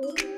Thank you.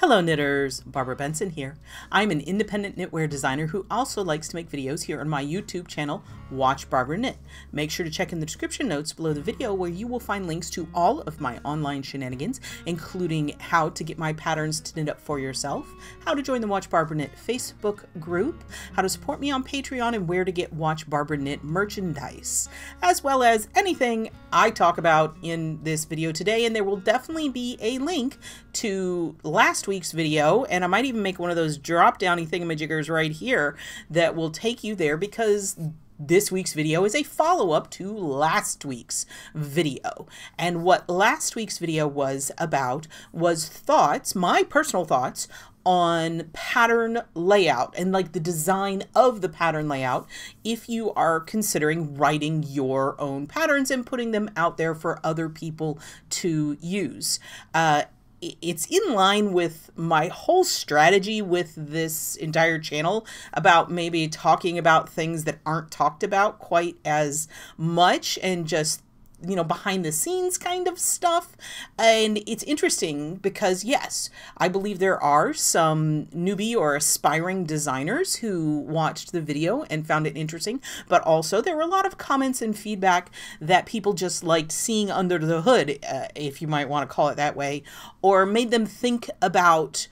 Hello knitters, Barbara Benson here. I'm an independent knitwear designer who also likes to make videos here on my YouTube channel, Watch Barbara Knit. Make sure to check in the description notes below the video where you will find links to all of my online shenanigans, including how to get my patterns to knit up for yourself, how to join the Watch Barbara Knit Facebook group, how to support me on Patreon, and where to get Watch Barbara Knit merchandise, as well as anything I talk about in this video today. And there will definitely be a link to last week's video, and I might even make one of those drop downy thingamajiggers right here that will take you there because this week's video is a follow-up to last week's video. And what last week's video was about was thoughts, my personal thoughts, on pattern layout and like the design of the pattern layout if you are considering writing your own patterns and putting them out there for other people to use. Uh, it's in line with my whole strategy with this entire channel about maybe talking about things that aren't talked about quite as much and just you know, behind the scenes kind of stuff. And it's interesting because, yes, I believe there are some newbie or aspiring designers who watched the video and found it interesting, but also there were a lot of comments and feedback that people just liked seeing under the hood, uh, if you might want to call it that way, or made them think about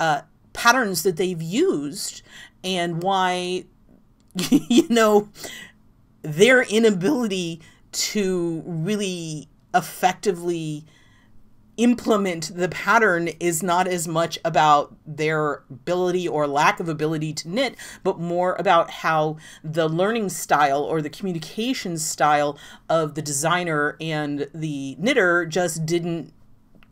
uh, patterns that they've used and why, you know, their inability to really effectively implement the pattern is not as much about their ability or lack of ability to knit, but more about how the learning style or the communication style of the designer and the knitter just didn't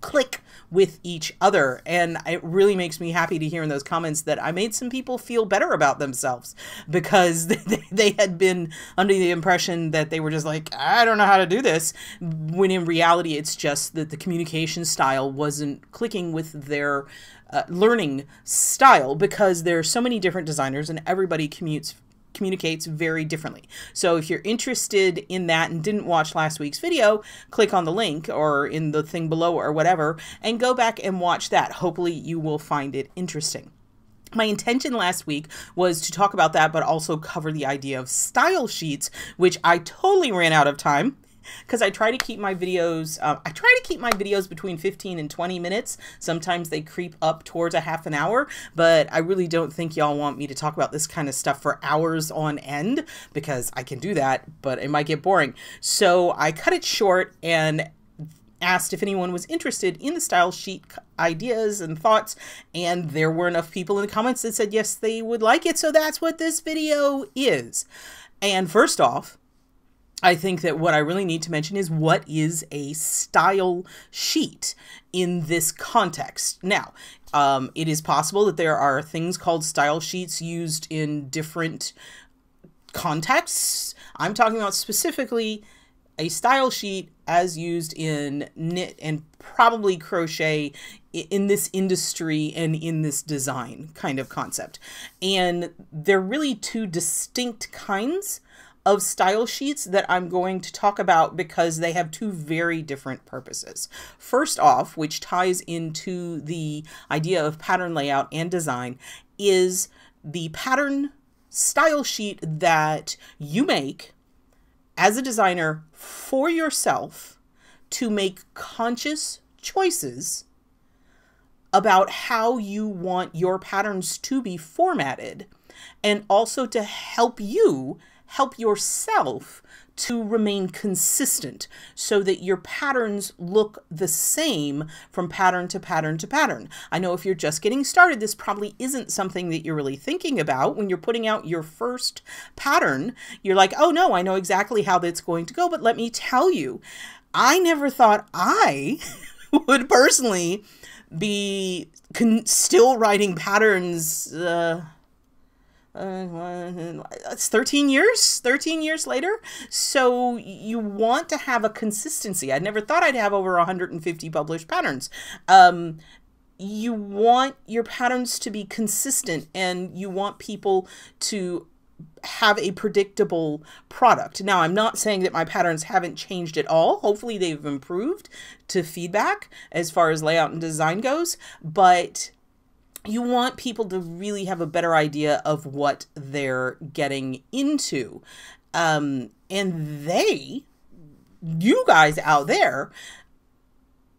click with each other. And it really makes me happy to hear in those comments that I made some people feel better about themselves because they, they had been under the impression that they were just like, I don't know how to do this. When in reality, it's just that the communication style wasn't clicking with their uh, learning style because there are so many different designers and everybody commutes communicates very differently. So if you're interested in that and didn't watch last week's video, click on the link or in the thing below or whatever and go back and watch that. Hopefully you will find it interesting. My intention last week was to talk about that, but also cover the idea of style sheets, which I totally ran out of time because I try to keep my videos, uh, I try to keep my videos between 15 and 20 minutes. Sometimes they creep up towards a half an hour, but I really don't think y'all want me to talk about this kind of stuff for hours on end because I can do that, but it might get boring. So I cut it short and asked if anyone was interested in the style sheet ideas and thoughts and there were enough people in the comments that said yes they would like it so that's what this video is and first off I think that what I really need to mention is what is a style sheet in this context. Now, um, it is possible that there are things called style sheets used in different contexts. I'm talking about specifically a style sheet as used in knit and probably crochet in this industry and in this design kind of concept. And they're really two distinct kinds of style sheets that I'm going to talk about because they have two very different purposes. First off, which ties into the idea of pattern layout and design, is the pattern style sheet that you make as a designer for yourself to make conscious choices about how you want your patterns to be formatted and also to help you help yourself to remain consistent so that your patterns look the same from pattern to pattern to pattern. I know if you're just getting started, this probably isn't something that you're really thinking about when you're putting out your first pattern. You're like, oh no, I know exactly how that's going to go, but let me tell you, I never thought I would personally be still writing patterns. Uh, it's 13 years 13 years later so you want to have a consistency i never thought i'd have over 150 published patterns um, you want your patterns to be consistent and you want people to have a predictable product. Now, I'm not saying that my patterns haven't changed at all. Hopefully, they've improved to feedback as far as layout and design goes, but you want people to really have a better idea of what they're getting into. Um, and they, you guys out there,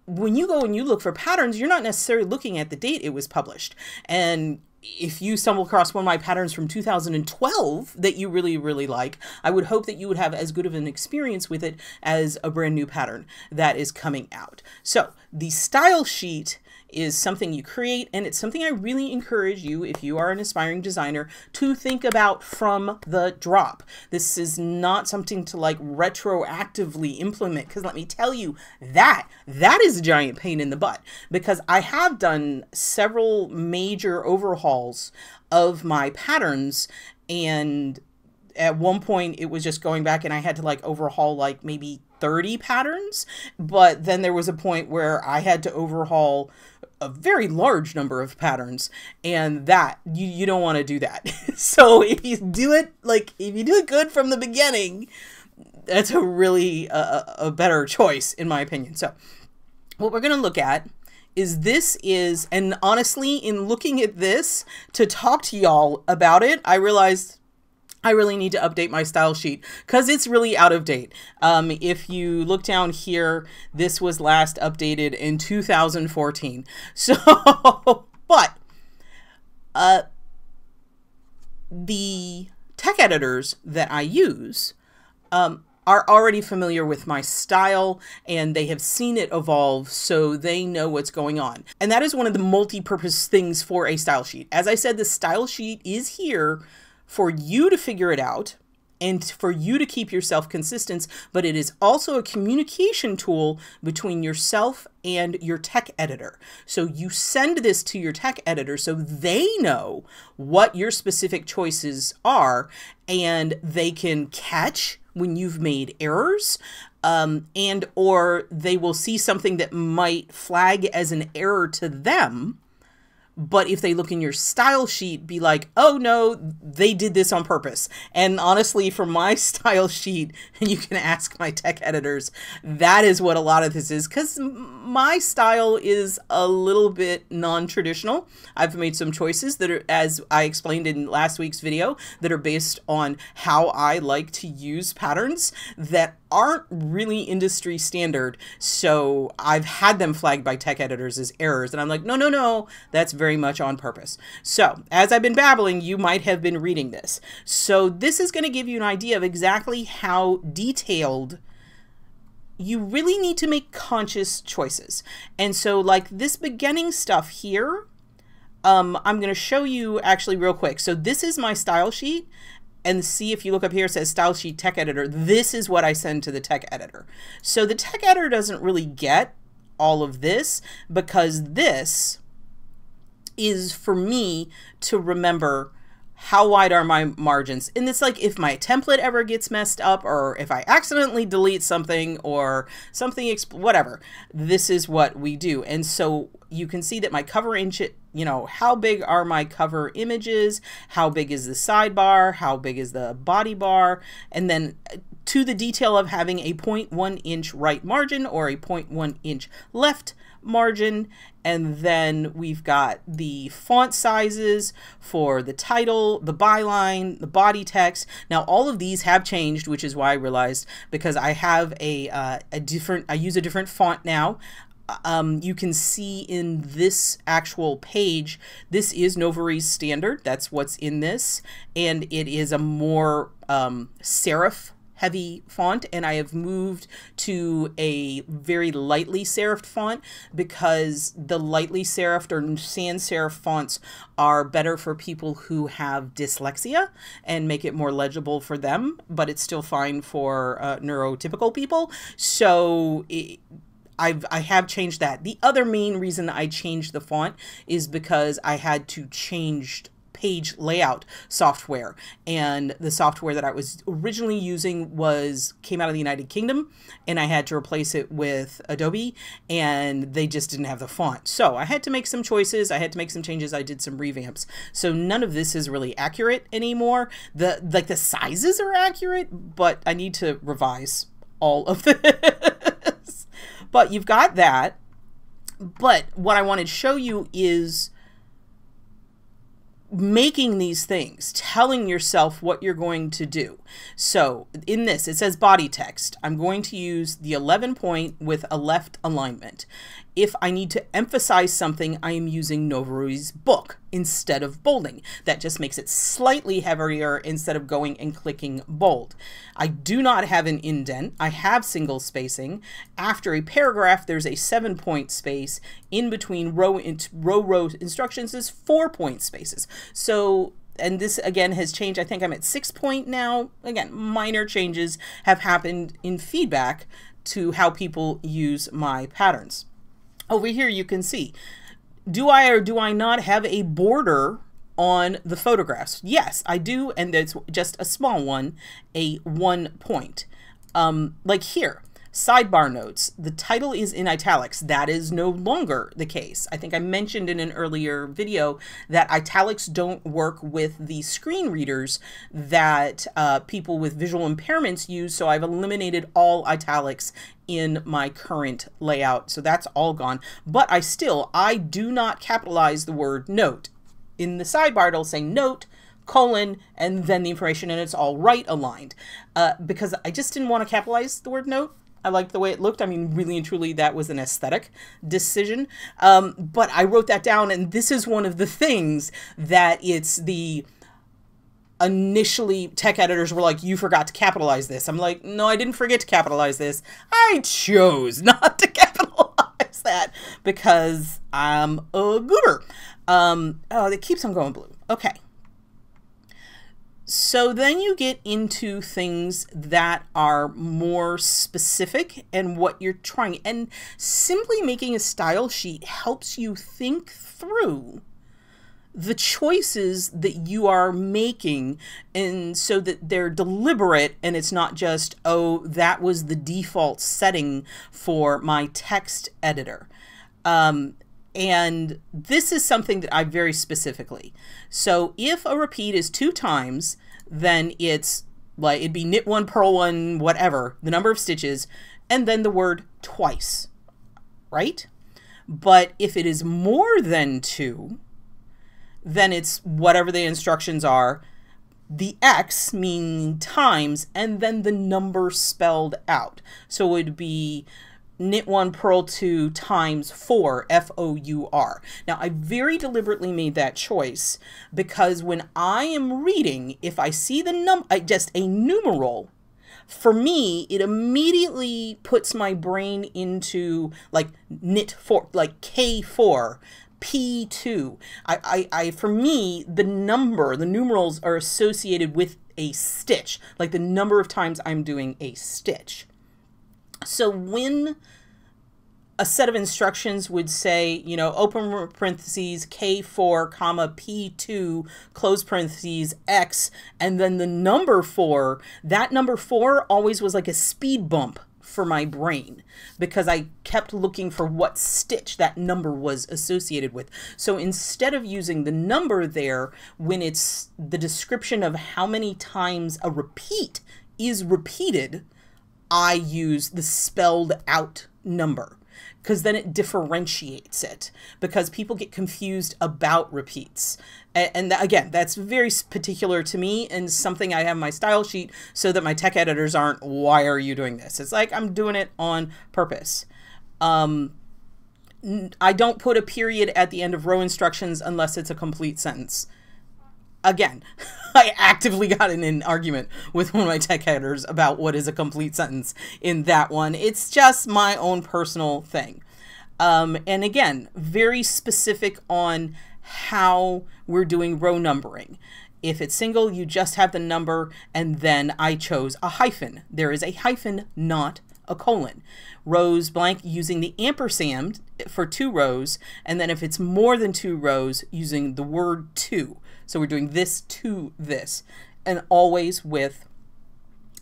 when you go and you look for patterns, you're not necessarily looking at the date it was published. And if you stumble across one of my patterns from 2012 that you really, really like, I would hope that you would have as good of an experience with it as a brand new pattern that is coming out. So the style sheet is something you create, and it's something I really encourage you, if you are an aspiring designer, to think about from the drop. This is not something to like retroactively implement, because let me tell you, that, that is a giant pain in the butt, because I have done several major overhauls of my patterns, and at one point it was just going back and I had to like overhaul like maybe 30 patterns, but then there was a point where I had to overhaul a very large number of patterns and that you, you don't want to do that. So if you do it like if you do it good from the beginning that's a really uh, a better choice in my opinion. So what we're going to look at is this is and honestly in looking at this to talk to y'all about it i realized I really need to update my style sheet because it's really out of date. Um, if you look down here, this was last updated in 2014. So, but uh, the tech editors that I use um, are already familiar with my style and they have seen it evolve so they know what's going on. And that is one of the multi-purpose things for a style sheet. As I said, the style sheet is here for you to figure it out and for you to keep yourself consistent, but it is also a communication tool between yourself and your tech editor. So you send this to your tech editor so they know what your specific choices are and they can catch when you've made errors um, and or they will see something that might flag as an error to them but if they look in your style sheet be like oh no they did this on purpose and honestly for my style sheet and you can ask my tech editors that is what a lot of this is because my style is a little bit non-traditional i've made some choices that are as i explained in last week's video that are based on how i like to use patterns that aren't really industry standard. So I've had them flagged by tech editors as errors. And I'm like, no, no, no, that's very much on purpose. So as I've been babbling, you might have been reading this. So this is going to give you an idea of exactly how detailed you really need to make conscious choices. And so like this beginning stuff here, um, I'm going to show you actually real quick. So this is my style sheet and see if you look up here, it says style sheet tech editor. This is what I send to the tech editor. So the tech editor doesn't really get all of this because this is for me to remember how wide are my margins? And it's like if my template ever gets messed up or if I accidentally delete something or something, whatever, this is what we do. And so you can see that my cover inch, you know, how big are my cover images? How big is the sidebar? How big is the body bar? And then uh, to the detail of having a 0.1 inch right margin or a 0.1 inch left margin and then we've got the font sizes for the title, the byline, the body text. Now all of these have changed, which is why I realized because I have a, uh, a different, I use a different font now. Um, you can see in this actual page, this is Novarese standard. That's what's in this. And it is a more um, serif heavy font and I have moved to a very lightly serifed font because the lightly serifed or sans serif fonts are better for people who have dyslexia and make it more legible for them, but it's still fine for uh, neurotypical people. So it, I've I have changed that. The other main reason I changed the font is because I had to change page layout software. And the software that I was originally using was came out of the United Kingdom and I had to replace it with Adobe and they just didn't have the font. So I had to make some choices. I had to make some changes. I did some revamps. So none of this is really accurate anymore. The like the sizes are accurate, but I need to revise all of this. but you've got that. But what I wanted to show you is making these things, telling yourself what you're going to do. So in this, it says body text. I'm going to use the 11 point with a left alignment. If I need to emphasize something, I am using Novarese book instead of bolding. That just makes it slightly heavier instead of going and clicking bold. I do not have an indent. I have single spacing. After a paragraph, there's a seven point space. In between row, row, row instructions is four point spaces. So and this again has changed. I think I'm at six point now. Again, minor changes have happened in feedback to how people use my patterns. Over here you can see, do I or do I not have a border on the photographs? Yes, I do, and it's just a small one, a one point. Um, like here, Sidebar notes, the title is in italics. That is no longer the case. I think I mentioned in an earlier video that italics don't work with the screen readers that uh, people with visual impairments use, so I've eliminated all italics in my current layout. So that's all gone. But I still, I do not capitalize the word note. In the sidebar, it'll say note, colon, and then the information, and it's all right aligned. Uh, because I just didn't want to capitalize the word note. I liked the way it looked. I mean, really and truly, that was an aesthetic decision. Um, but I wrote that down, and this is one of the things that it's the initially tech editors were like, you forgot to capitalize this. I'm like, no, I didn't forget to capitalize this. I chose not to capitalize that because I'm a goober. Um, oh, it keeps on going blue. Okay. So then you get into things that are more specific and what you're trying. And simply making a style sheet helps you think through the choices that you are making and so that they're deliberate and it's not just oh that was the default setting for my text editor um, and this is something that I very specifically. So if a repeat is two times, then it's like it'd be knit one, purl one, whatever, the number of stitches, and then the word twice, right? But if it is more than two, then it's whatever the instructions are. The X meaning times, and then the number spelled out. So it would be knit one purl two times four f-o-u-r now i very deliberately made that choice because when i am reading if i see the num just a numeral for me it immediately puts my brain into like knit four like k4 P2. I, I, I, for me, the number, the numerals are associated with a stitch, like the number of times I'm doing a stitch. So when a set of instructions would say, you know, open parentheses K4, comma P2, close parentheses X, and then the number four, that number four always was like a speed bump for my brain because I kept looking for what stitch that number was associated with. So instead of using the number there when it's the description of how many times a repeat is repeated, I use the spelled out number because then it differentiates it because people get confused about repeats. And, and again, that's very particular to me and something I have my style sheet so that my tech editors aren't, why are you doing this? It's like I'm doing it on purpose. Um, I don't put a period at the end of row instructions unless it's a complete sentence again, I actively got in an argument with one of my tech editors about what is a complete sentence in that one. It's just my own personal thing. Um, and again, very specific on how we're doing row numbering. If it's single, you just have the number, and then I chose a hyphen. There is a hyphen, not a colon. Rows blank using the ampersand for two rows, and then if it's more than two rows, using the word two So we're doing this to this, and always with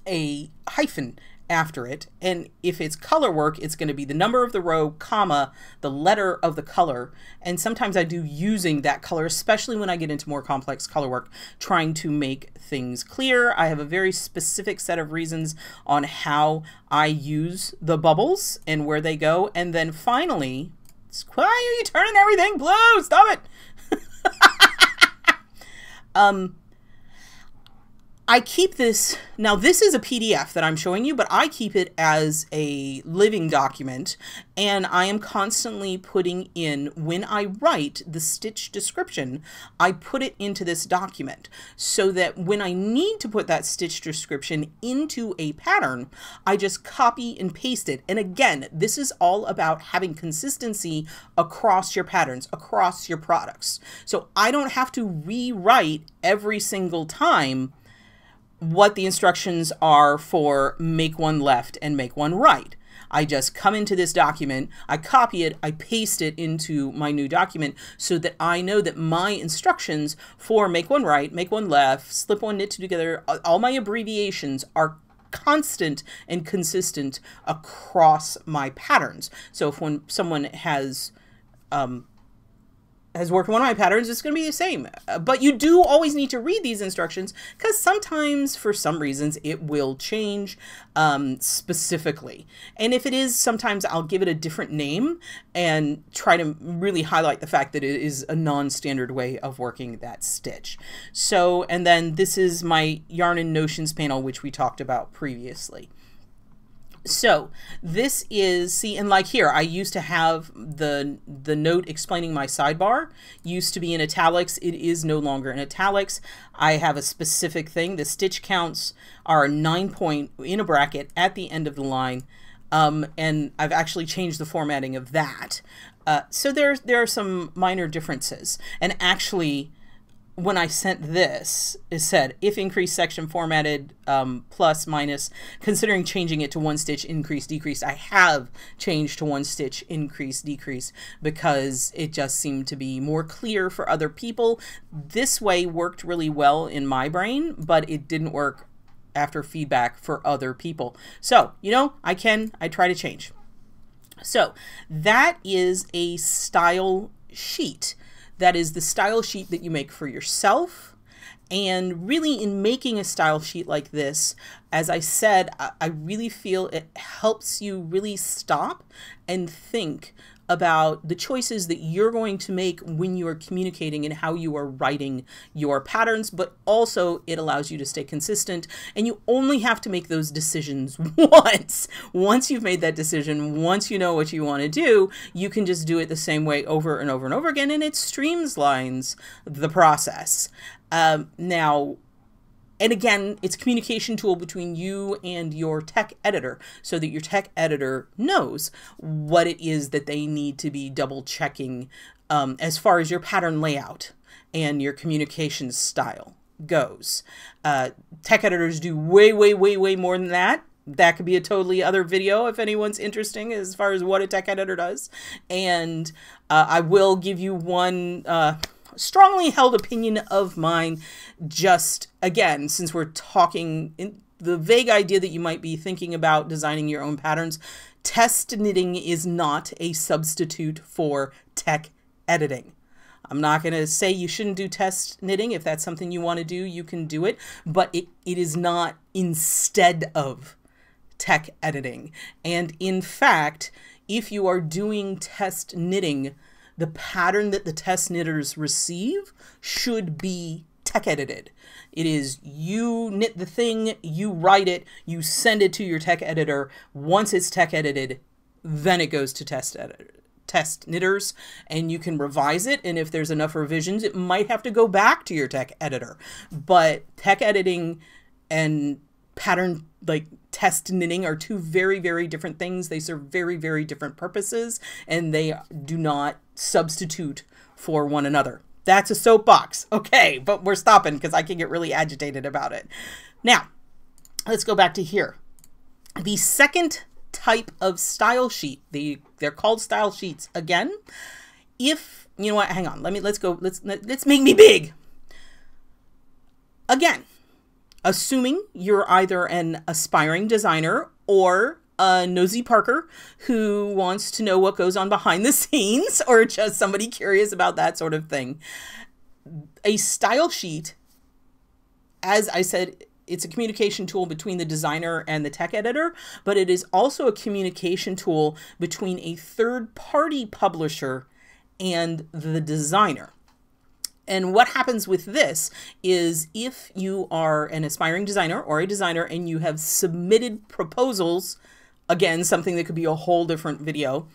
a hyphen after it. And if it's color work, it's going to be the number of the row, comma, the letter of the color. And sometimes I do using that color, especially when I get into more complex color work, trying to make things clear. I have a very specific set of reasons on how I use the bubbles and where they go. And then finally, why are you turning everything blue? Stop it. um, I keep this, now this is a PDF that I'm showing you, but I keep it as a living document and I am constantly putting in, when I write the stitch description, I put it into this document so that when I need to put that stitch description into a pattern, I just copy and paste it. And again, this is all about having consistency across your patterns, across your products. So I don't have to rewrite every single time what the instructions are for make one left and make one right. I just come into this document, I copy it, I paste it into my new document so that I know that my instructions for make one right, make one left, slip one, knit two together, all my abbreviations are constant and consistent across my patterns. So if when someone has um, has worked one of my patterns, it's going to be the same. Uh, but you do always need to read these instructions because sometimes, for some reasons, it will change um, specifically. And if it is, sometimes I'll give it a different name and try to really highlight the fact that it is a non-standard way of working that stitch. So, and then this is my Yarn and Notions panel, which we talked about previously. So this is, see, and like here, I used to have the, the note explaining my sidebar used to be in italics. It is no longer in italics. I have a specific thing. The stitch counts are nine point in a bracket at the end of the line. Um, and I've actually changed the formatting of that. Uh, so there, there are some minor differences. And actually, when I sent this, it said if increase section formatted um, plus minus, considering changing it to one stitch increase decrease. I have changed to one stitch increase decrease because it just seemed to be more clear for other people. This way worked really well in my brain, but it didn't work after feedback for other people. So, you know, I can, I try to change. So that is a style sheet. That is the style sheet that you make for yourself. And really, in making a style sheet like this, as I said, I really feel it helps you really stop and think about the choices that you're going to make when you are communicating and how you are writing your patterns, but also it allows you to stay consistent. And you only have to make those decisions once. Once you've made that decision, once you know what you want to do, you can just do it the same way over and over and over again, and it streamlines the process. Um, now, and again, it's communication tool between you and your tech editor so that your tech editor knows what it is that they need to be double checking um, as far as your pattern layout and your communication style goes. Uh, tech editors do way, way, way, way more than that that could be a totally other video if anyone's interesting as far as what a tech editor does. And uh, I will give you one uh, strongly held opinion of mine. Just again, since we're talking in the vague idea that you might be thinking about designing your own patterns, test knitting is not a substitute for tech editing. I'm not going to say you shouldn't do test knitting. If that's something you want to do, you can do it, but it, it is not instead of tech editing. And in fact, if you are doing test knitting, the pattern that the test knitters receive should be tech edited. It is you knit the thing, you write it, you send it to your tech editor. Once it's tech edited, then it goes to test editor test knitters and you can revise it and if there's enough revisions it might have to go back to your tech editor but tech editing and pattern like test knitting are two very very different things they serve very very different purposes and they do not substitute for one another. That's a soapbox. Okay but we're stopping because i can get really agitated about it. Now let's go back to here. The second type of style sheet the they're called style sheets again. If you know what hang on let me let's go let's let's make me big. Again, assuming you're either an aspiring designer or a nosy Parker who wants to know what goes on behind the scenes or just somebody curious about that sort of thing. A style sheet, as I said, it's a communication tool between the designer and the tech editor, but it is also a communication tool between a third party publisher and the designer. And what happens with this is if you are an aspiring designer or a designer and you have submitted proposals, again, something that could be a whole different video,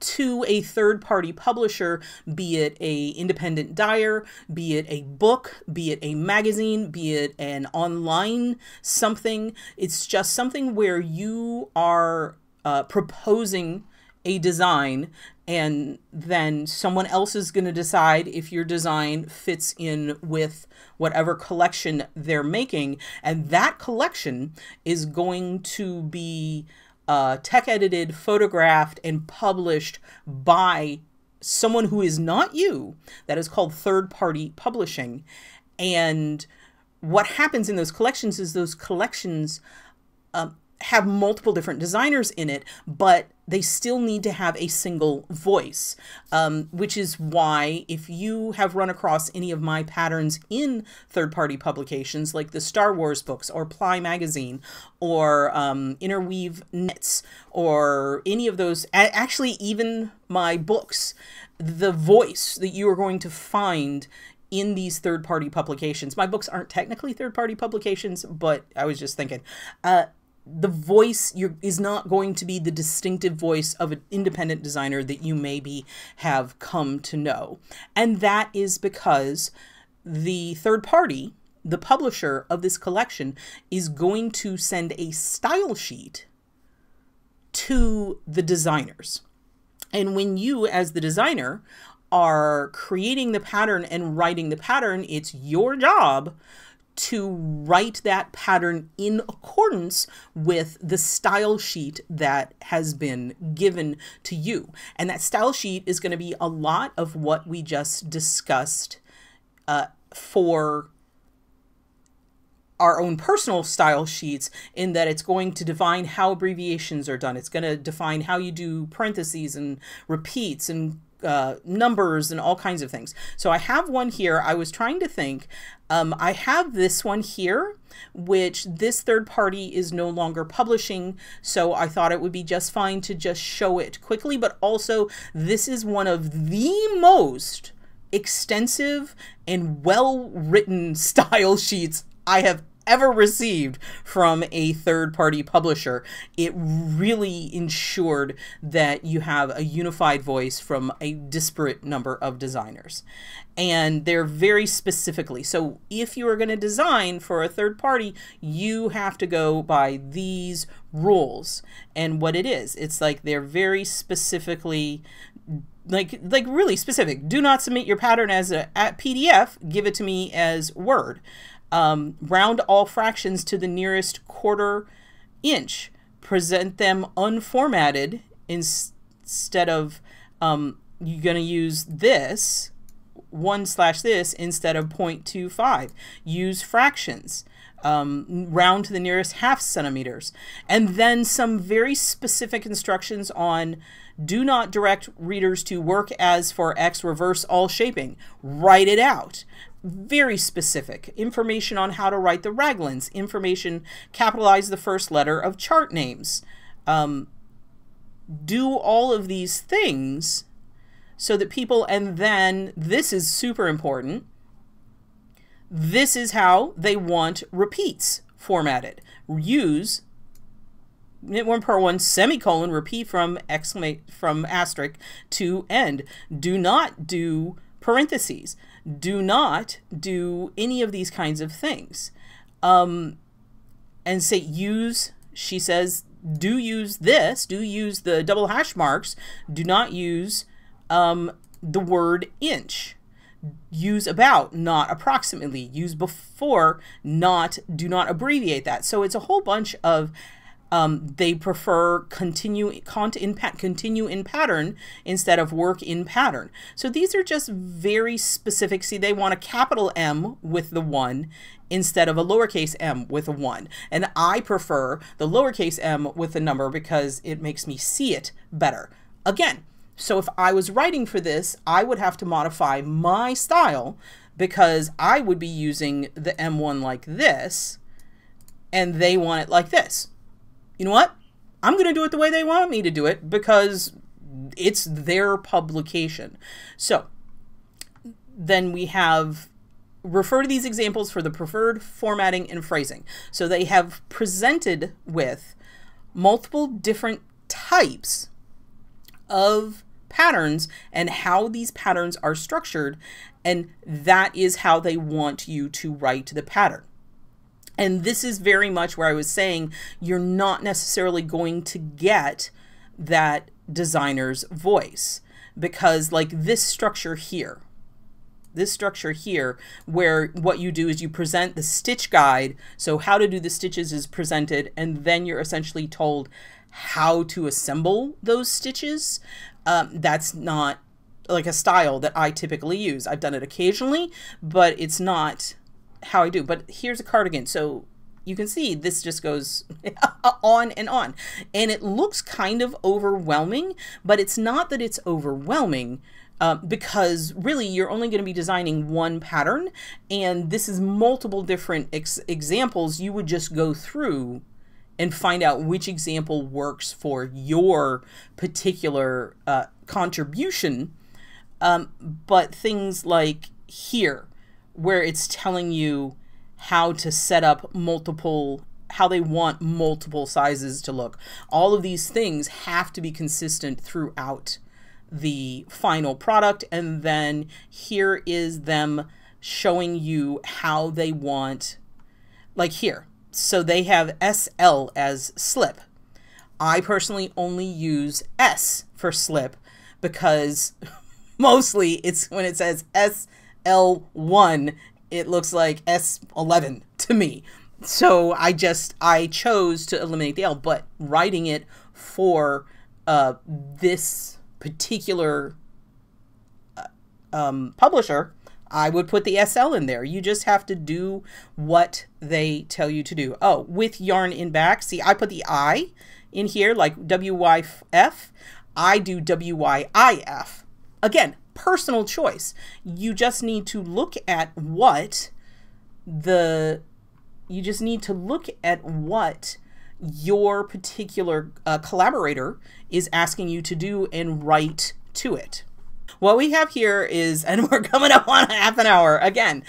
to a third party publisher, be it a independent dyer, be it a book, be it a magazine, be it an online something. It's just something where you are uh, proposing a design and then someone else is going to decide if your design fits in with whatever collection they're making and that collection is going to be uh, tech edited, photographed, and published by someone who is not you. That is called third party publishing. And what happens in those collections is those collections um, have multiple different designers in it, but they still need to have a single voice, um, which is why if you have run across any of my patterns in third-party publications like the Star Wars books or Ply Magazine or um, Interweave Knits or any of those, actually even my books, the voice that you are going to find in these third-party publications. My books aren't technically third-party publications, but I was just thinking, uh, the voice is not going to be the distinctive voice of an independent designer that you maybe have come to know. And that is because the third party, the publisher of this collection, is going to send a style sheet to the designers. And when you, as the designer, are creating the pattern and writing the pattern, it's your job to write that pattern in accordance with the style sheet that has been given to you. And that style sheet is going to be a lot of what we just discussed uh, for our own personal style sheets in that it's going to define how abbreviations are done. It's going to define how you do parentheses and repeats and uh, numbers and all kinds of things. So I have one here. I was trying to think. Um, I have this one here, which this third party is no longer publishing. So I thought it would be just fine to just show it quickly. But also, this is one of the most extensive and well written style sheets I have ever received from a third party publisher. It really ensured that you have a unified voice from a disparate number of designers. And they're very specifically. So if you are going to design for a third party, you have to go by these rules. And what it is, it's like they're very specifically like like really specific. Do not submit your pattern as a PDF. Give it to me as Word. Um, round all fractions to the nearest quarter inch. Present them unformatted instead of um, you're going to use this 1 slash this instead of 0.25. Use fractions. Um, round to the nearest half centimeters. And then some very specific instructions on do not direct readers to work as for X reverse all shaping. Write it out very specific information on how to write the raglans, information, capitalize the first letter of chart names. Um, do all of these things so that people, and then this is super important. This is how they want repeats formatted. Use knit one per one semicolon repeat from exclamation from asterisk to end. Do not do parentheses do not do any of these kinds of things. Um, and say use, she says, do use this, do use the double hash marks, do not use um, the word inch. Use about, not approximately. Use before, not, do not abbreviate that. So it's a whole bunch of Um, they prefer continue cont in continue in pattern instead of work in pattern. So these are just very specific. See, they want a capital M with the one instead of a lowercase m with a 1. And I prefer the lowercase m with the number because it makes me see it better. Again, so if I was writing for this, I would have to modify my style because I would be using the M1 like this and they want it like this. You know what? I'm going to do it the way they want me to do it because it's their publication. So then we have refer to these examples for the preferred formatting and phrasing. So they have presented with multiple different types of patterns and how these patterns are structured and that is how they want you to write the pattern. And this is very much where I was saying you're not necessarily going to get that designer's voice because like this structure here, this structure here where what you do is you present the stitch guide. So how to do the stitches is presented and then you're essentially told how to assemble those stitches. Um, that's not like a style that I typically use. I've done it occasionally, but it's not how I do. But here's a cardigan. So you can see this just goes on and on. And it looks kind of overwhelming, but it's not that it's overwhelming. Uh, because really you're only going to be designing one pattern and this is multiple different ex examples you would just go through and find out which example works for your particular uh, contribution um, but things like here where it's telling you how to set up multiple how they want multiple sizes to look. All of these things have to be consistent throughout the final product and then here is them showing you how they want like here. So they have SL as slip. I personally only use S for slip because mostly it's when it says SL1 it looks like S11 to me so I just I chose to eliminate the L but writing it for uh, this particular uh, um, publisher, I would put the SL in there. You just have to do what they tell you to do. Oh, with yarn in back, see, I put the I in here, like WYF. I do WYIF. Again, personal choice. You just need to look at what the, you just need to look at what your particular uh, collaborator is asking you to do and write to it. What we have here is, and we're coming up on half an hour again,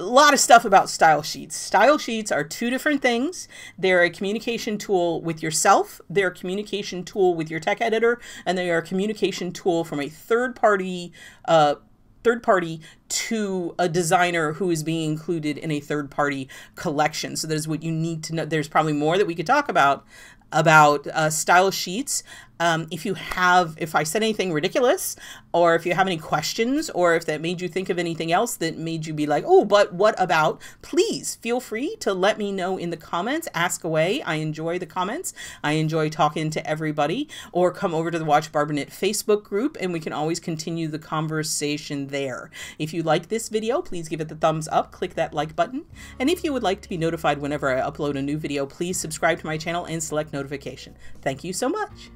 a lot of stuff about style sheets. Style sheets are two different things. They're a communication tool with yourself, they're a communication tool with your tech editor, and they are a communication tool from a third party uh, third party to a designer who is being included in a third party collection. So that is what you need to know. There's probably more that we could talk about about uh, style sheets. Um, if you have, if I said anything ridiculous, or if you have any questions, or if that made you think of anything else that made you be like, oh, but what about, please feel free to let me know in the comments. Ask away. I enjoy the comments. I enjoy talking to everybody. Or come over to the Watch Barbara Knit Facebook group, and we can always continue the conversation there. If you like this video, please give it the thumbs up, click that like button. And if you would like to be notified whenever I upload a new video, please subscribe to my channel and select notification. Thank you so much.